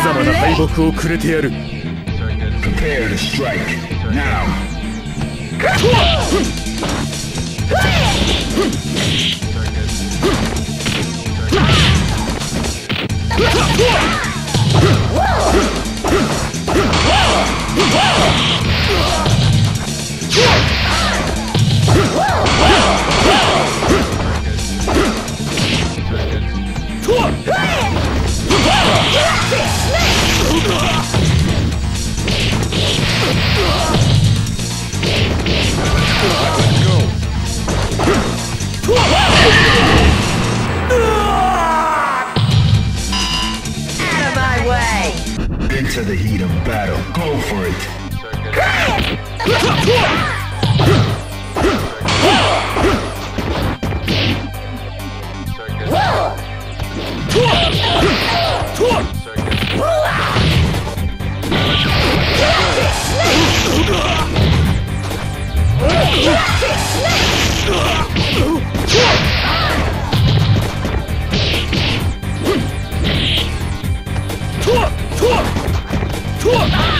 ざまな敗北をくれてやる。Into the heat of battle. Go for it. You 错。